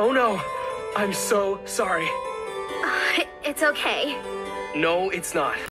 Oh no, I'm so sorry. It's okay. No, it's not.